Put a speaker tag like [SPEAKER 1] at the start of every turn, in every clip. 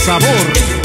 [SPEAKER 1] sabor.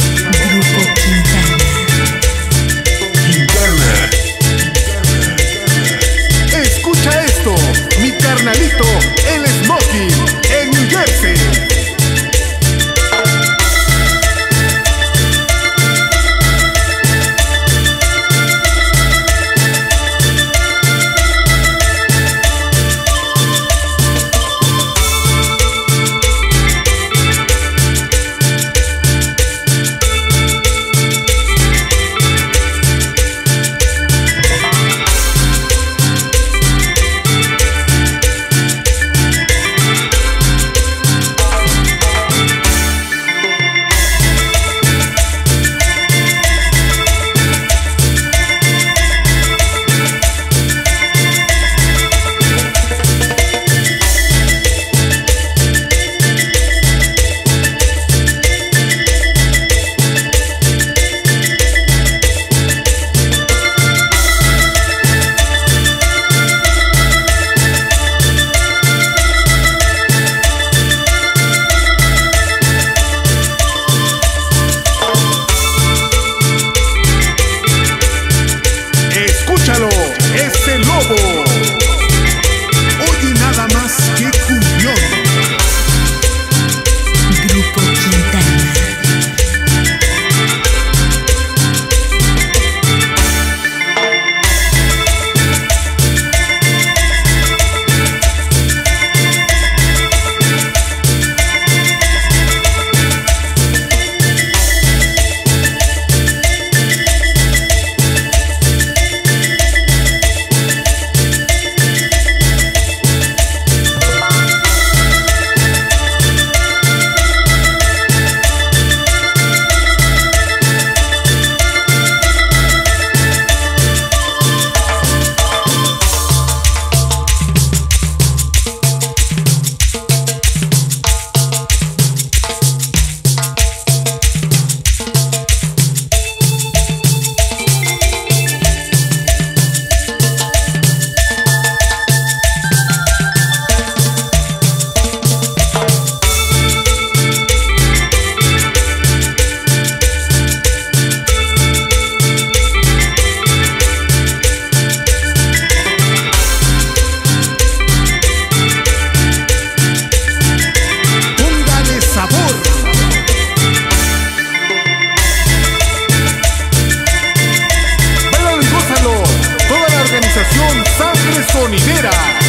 [SPEAKER 1] Mira.